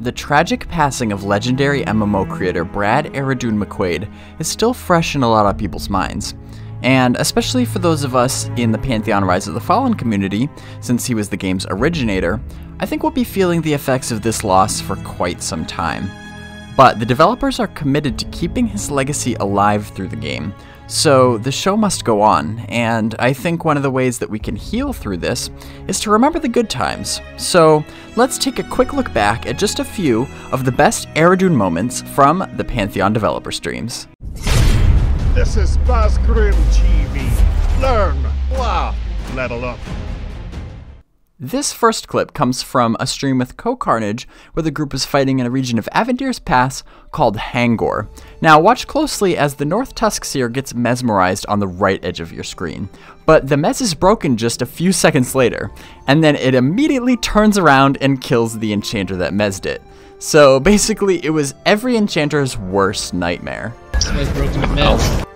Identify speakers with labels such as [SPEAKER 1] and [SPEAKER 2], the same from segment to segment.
[SPEAKER 1] The tragic passing of legendary MMO creator Brad Aradune McQuaid is still fresh in a lot of people's minds. And especially for those of us in the Pantheon Rise of the Fallen community, since he was the game's originator, I think we'll be feeling the effects of this loss for quite some time. But the developers are committed to keeping his legacy alive through the game, so the show must go on, and I think one of the ways that we can heal through this is to remember the good times. So let's take a quick look back at just a few of the best Aradune moments from the Pantheon developer streams.
[SPEAKER 2] This is Bazgrim TV. Learn, laugh, level up.
[SPEAKER 1] This first clip comes from a stream with CohhCarnage, where the group is fighting in a region of Avendyr's Pass called Hangor. Now watch closely as the North Tusk Seer gets mesmerized on the right edge of your screen. But the mez is broken just a few seconds later, and then it immediately turns around and kills the enchanter that mezzed it. So basically it was every enchanter's worst nightmare.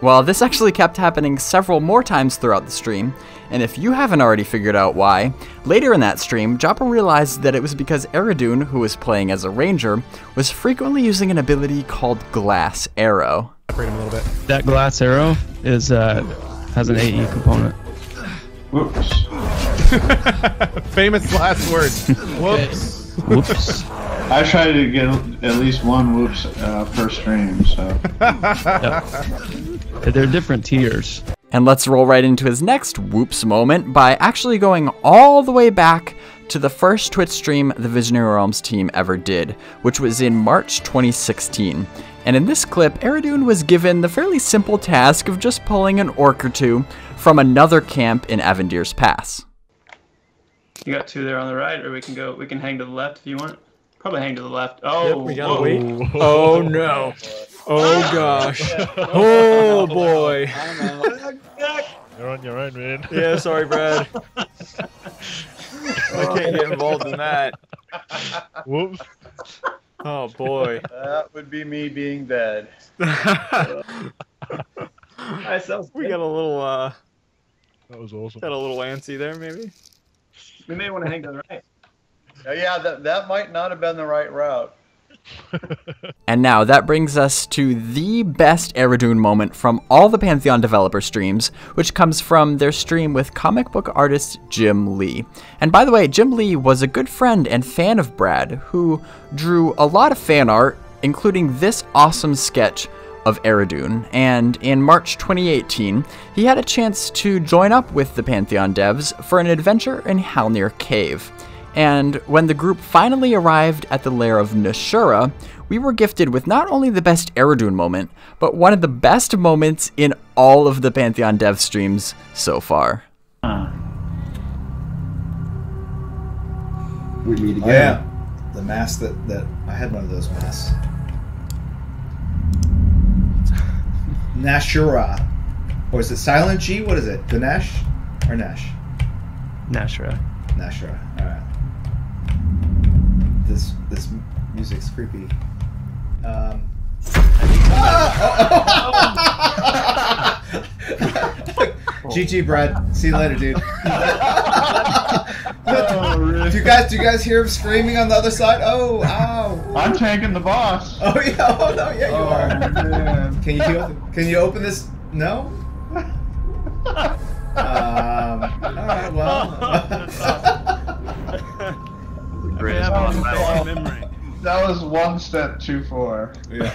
[SPEAKER 1] Well, this actually kept happening several more times throughout the stream, and if you haven't already figured out why, later in that stream, Joppa realized that it was because Aradune, who was playing as a ranger, was frequently using an ability called Glass Arrow.
[SPEAKER 3] him a little bit That glass arrow is uh, has an AE component.
[SPEAKER 4] Whoops.
[SPEAKER 2] Famous last words. Whoops.
[SPEAKER 3] Whoops.
[SPEAKER 4] I try to get at least one whoops uh, per stream, so.
[SPEAKER 3] They're different tiers.
[SPEAKER 1] And let's roll right into his next whoops moment by actually going all the way back to the first Twitch stream the Visionary Realms team ever did, which was in March 2016. And in this clip, Aradune was given the fairly simple task of just pulling an orc or two from another camp in Avendyr's Pass.
[SPEAKER 5] You got two there on the right, or we can go. We can hang to the left if you want. Probably hang to the left. Oh,
[SPEAKER 6] we gotta
[SPEAKER 5] whoa.
[SPEAKER 6] wait. Oh no. Oh gosh. Oh boy.
[SPEAKER 2] You're on your own, man.
[SPEAKER 6] Yeah, sorry, Brad. I can't get involved in that.
[SPEAKER 2] Whoops.
[SPEAKER 6] Oh boy.
[SPEAKER 7] That would be me being bad.
[SPEAKER 5] That sounds
[SPEAKER 6] we got a little uh
[SPEAKER 2] That was awesome.
[SPEAKER 6] got a little antsy there maybe.
[SPEAKER 5] We may want to hang to the right.
[SPEAKER 7] Yeah, that, that might not have been the right route.
[SPEAKER 1] And now that brings us to the best Aradune moment from all the Pantheon developer streams, which comes from their stream with comic book artist Jim Lee. And by the way, Jim Lee was a good friend and fan of Brad, who drew a lot of fan art, including this awesome sketch of Aradune, and in March 2018, he had a chance to join up with the Pantheon devs for an adventure in Halnir Cave. And when the group finally arrived at the lair of Nashura, we were gifted with not only the best Aradune moment, but one of the best moments in all of the Pantheon dev streams so far.
[SPEAKER 8] We meet oh, again.
[SPEAKER 9] Oh yeah, the mask that that I had one of those masks. Nashura, or is it silent G? What is it? Ganesh or Nash?
[SPEAKER 3] Nashra.
[SPEAKER 9] Nashura. All right. This this music's creepy. Um. GG, Brad. See you later, dude. do you guys do you guys hear him screaming on the other side? Oh, ow.
[SPEAKER 4] I'm tanking the boss.
[SPEAKER 9] Oh yeah, oh no, yeah you
[SPEAKER 4] Oh,
[SPEAKER 9] are.
[SPEAKER 4] man.
[SPEAKER 9] Can you can you open this? No. Um, all right, well.
[SPEAKER 5] We have
[SPEAKER 4] Oh,
[SPEAKER 5] one memory.
[SPEAKER 4] That was one step too far.
[SPEAKER 9] yeah.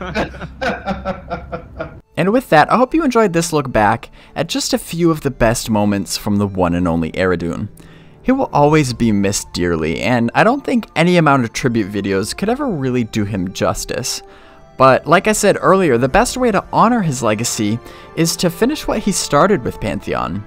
[SPEAKER 1] And with that, I hope you enjoyed this look back at just a few of the best moments from the one and only Aradune. He will always be missed dearly, and I don't think any amount of tribute videos could ever really do him justice. But like I said earlier, the best way to honor his legacy is to finish what he started with Pantheon.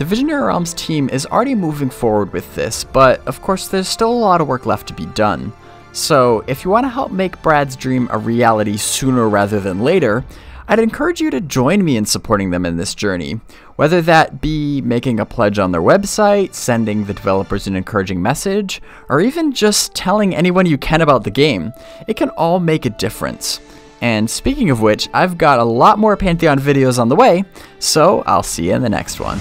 [SPEAKER 1] The Visionary Realms team is already moving forward with this, but of course there's still a lot of work left to be done. So if you want to help make Brad's dream a reality sooner rather than later, I'd encourage you to join me in supporting them in this journey, whether that be making a pledge on their website, sending the developers an encouraging message, or even just telling anyone you can about the game. It can all make a difference. And speaking of which, I've got a lot more Pantheon videos on the way, so I'll see you in the next one.